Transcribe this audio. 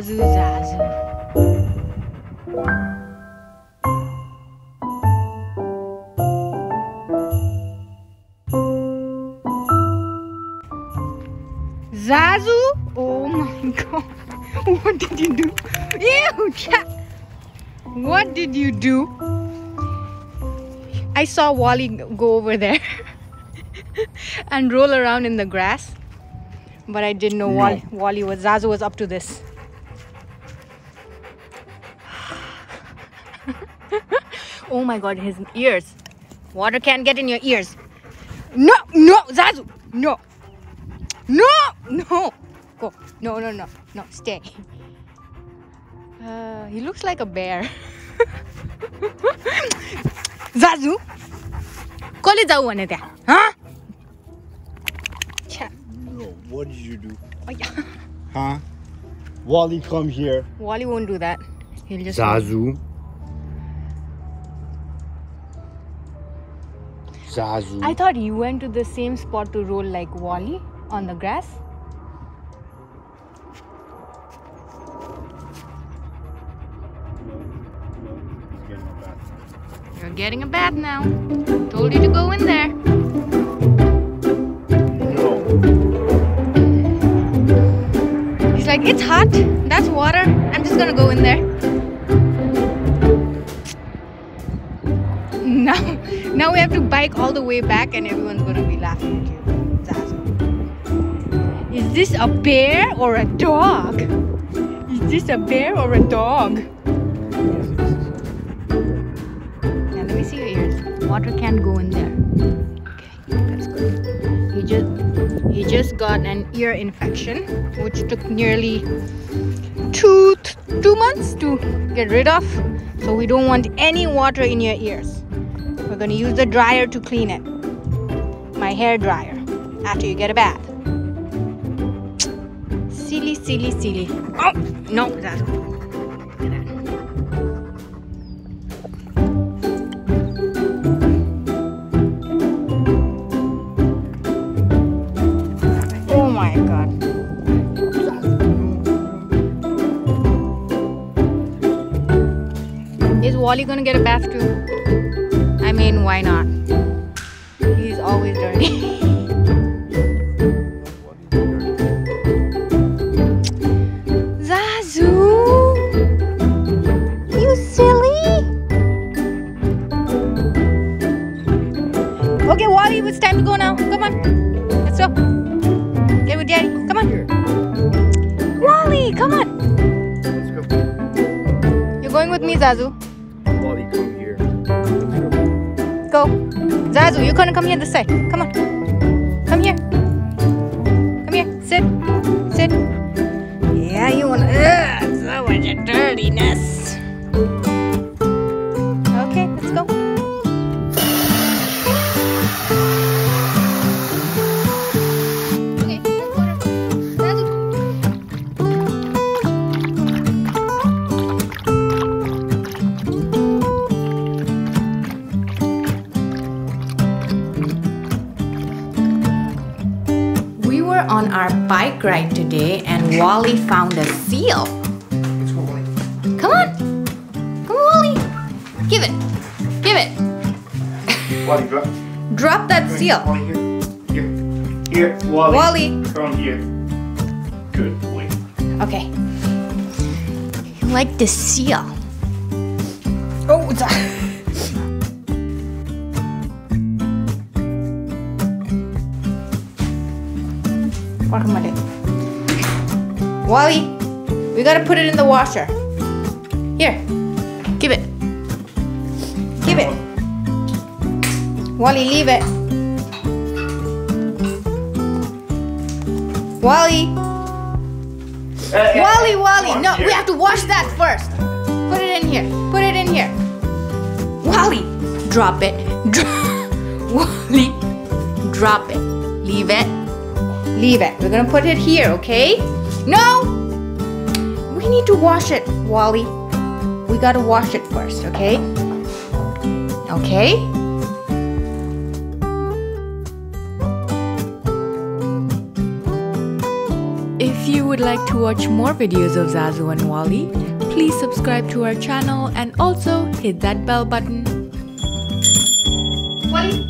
Zazu, Zazu. Zazu? Oh my god. What did you do? Ew, cat. What did you do? I saw Wally go over there and roll around in the grass. But I didn't know No. Wally, Wally was Zazu was up to this. oh my god, his ears. Water can't get in your ears. No, no, Zazu, no. No, no. Go. No, no, no. No, stay. Uh, he looks like a bear. Zazu. कसले जाऊ भने त्यहाँ huh? छ्या, No, what did you do? Aiah. Huh? Wally, come here. Wally won't do that. He'll just Zazu. Zazu. I thought you went to the same spot to roll like Wally on the grass. You're getting a bath now. Told you to go in there. No. He's like, it's hot. That's water. I'm just gonna go in there. Now, now we have to bike all the way back, and everyone's gonna be laughing at you. Is this a bear or a dog? Is this a bear or a dog? Yeah, let me see your ears. Water can't go in there. Okay, that's good. He just he just got an ear infection, which took nearly two two months to get rid of. So we don't want any water in your ears. We're gonna use the dryer to clean it. My hair dryer. After you get a bath. Silly, silly, silly. Oh no, that's Oh my god. Is Wally gonna get a bath too? I mean, why not? He's always dirty. Zazu! You silly! Okay, Wally, it's time to go now. Come on. Let's go. Get with Daddy. Come on. Here. Wally, come on. Let's go. You're going with me, Zazu. Wally, come here. Let's go. Zazu, you're gonna come here this side. Come on. On our bike ride today and Wally found a seal. Let's Wally. Come on. Come on, Wally. Give it. Give it. Wally, drop. Drop that seal. Wally, here. Here. Here, Wally. Wally. Come here. Good boy. Okay. You like the seal. Oh, it's Wally, we gotta put it in the washer. Here, give it. Give it. Wally, leave it. Wally. Wally, Wally, no, we have to wash that first. Put it in here. Put it in here. Wally, drop it. Wally, drop it. Leave it. Leave it. We're gonna put it here, okay? No! We need to wash it, Wally. We gotta wash it first, okay? Okay? If you would like to watch more videos of Zazu and Wally, please subscribe to our channel and also hit that bell button. Wally,